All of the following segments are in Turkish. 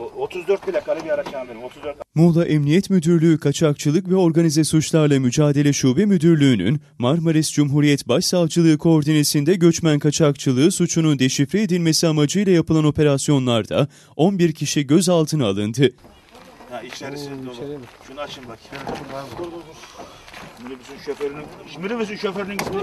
O- 34 plakalı bir araç amirim. 34 Muğla Emniyet Müdürlüğü Kaçakçılık ve Organize Suçlarla Mücadele Şube Müdürlüğü'nün Marmaris Cumhuriyet Başsavcılığı koordinesinde göçmen kaçakçılığı suçunun deşifre edilmesi amacıyla yapılan operasyonlarda 11 kişi gözaltına alındı. Ha içerisi dolu. Şunu açın bakayım. Dur dur dur. Minibüsün şoförünün, minibüsün şoförünün ismi.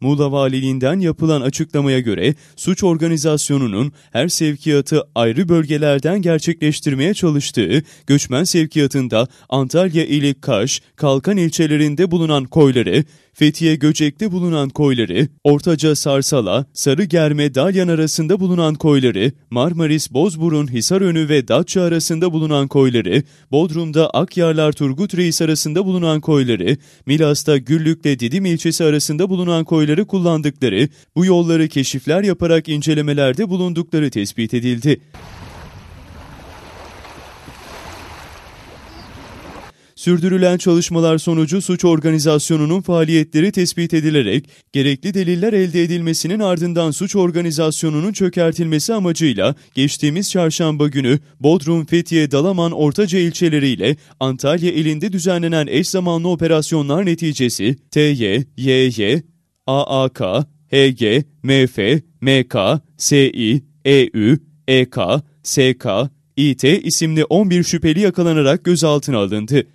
Muğla Valiliğinden yapılan açıklamaya göre suç organizasyonunun her sevkiyatı ayrı bölgelerden gerçekleştirmeye çalıştığı göçmen sevkiyatında Antalya ili Kaş, Kalkan ilçelerinde bulunan koyları, Fethiye Göcek'te bulunan koyları, Ortaca Sarsala, Sarıgerme Dalyan arasında bulunan koyları, Marmaris Bozburun Hisarönü ve Datça arasında bulunan koyları, Bodrum'da Akyarlar Turgut Reis arasında bulunan koyları, Milas'ta Güllük'le Didim ilçesi arasında bulunan koyları kullandıkları, bu yolları keşifler yaparak incelemelerde bulundukları tespit edildi. Sürdürülen çalışmalar sonucu suç organizasyonunun faaliyetleri tespit edilerek gerekli deliller elde edilmesinin ardından suç organizasyonunun çökertilmesi amacıyla geçtiğimiz çarşamba günü Bodrum, Fethiye, Dalaman, Ortaca ilçeleriyle Antalya ilinde düzenlenen eş zamanlı operasyonlar neticesi TY, YY, AAK, HG, MF, MK, Sİ, EÜ, EK, SK, İT isimli 11 şüpheli yakalanarak gözaltına alındı.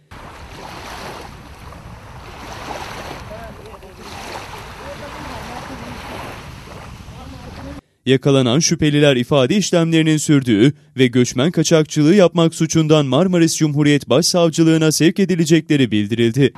Yakalanan şüpheliler ifade işlemlerinin sürdüğü ve göçmen kaçakçılığı yapmak suçundan Marmaris Cumhuriyet Başsavcılığına sevk edilecekleri bildirildi.